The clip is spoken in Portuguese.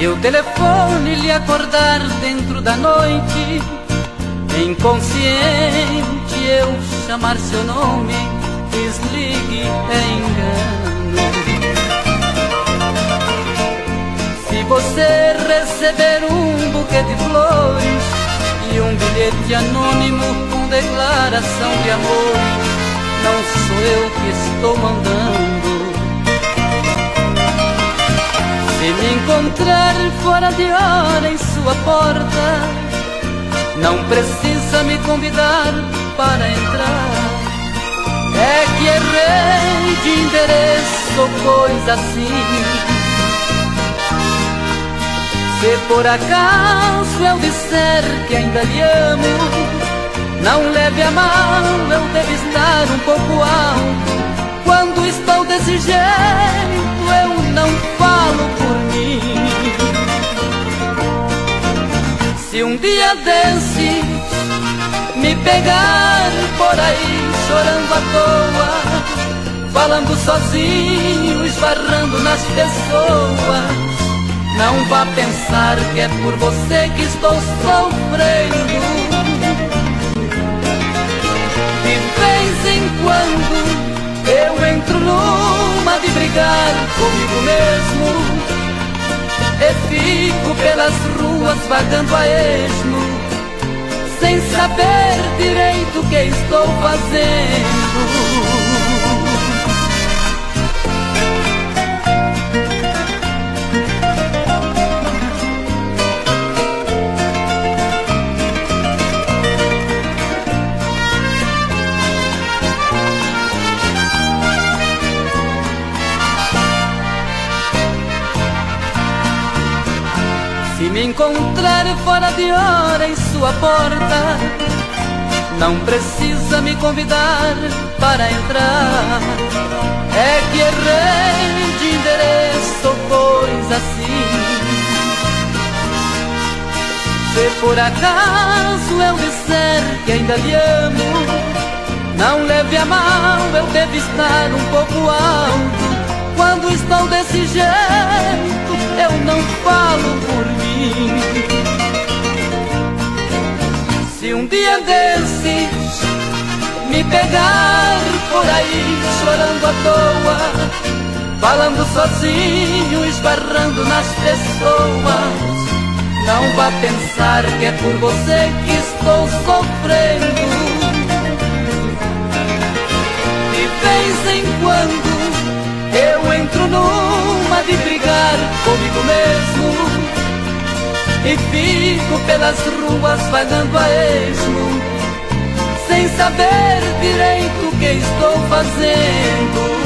Se o telefone lhe acordar dentro da noite, inconsciente eu chamar seu nome, desligue, é engano. Se você receber um buquê de flores e um bilhete anônimo com declaração de amor, não sou eu que estou mandando. Se me encontrar fora de hora em sua porta, não precisa me convidar para entrar. É que errei de endereço ou coisa assim. Se por acaso eu disser que ainda lhe amo, não leve a mal, eu devo estar um pouco alto. Quando estou desse jeito, eu não Se dia desses me pegar por aí chorando à toa, falando sozinho, esbarrando nas pessoas, não vá pensar que é por você que estou sofrendo. De vez em quando eu entro numa de brigar comigo mesmo E fico pelas ruas vagando a esmo Sem saber direito o que estou fazendo me encontrar fora de hora em sua porta, não precisa me convidar para entrar. É que errei de endereço coisa assim. Se por acaso eu disser que ainda lhe amo, não leve a mal, eu devo estar um pouco alto. Quando estou desse jeito, dia desses me pegar por aí chorando à toa, falando sozinho, esbarrando nas pessoas, não vá pensar que é por você que estou sofrendo. De vez em quando eu entro numa de brigar comigo mesmo E fico pelas ruas vagando a esmo Sem saber direito o que estou fazendo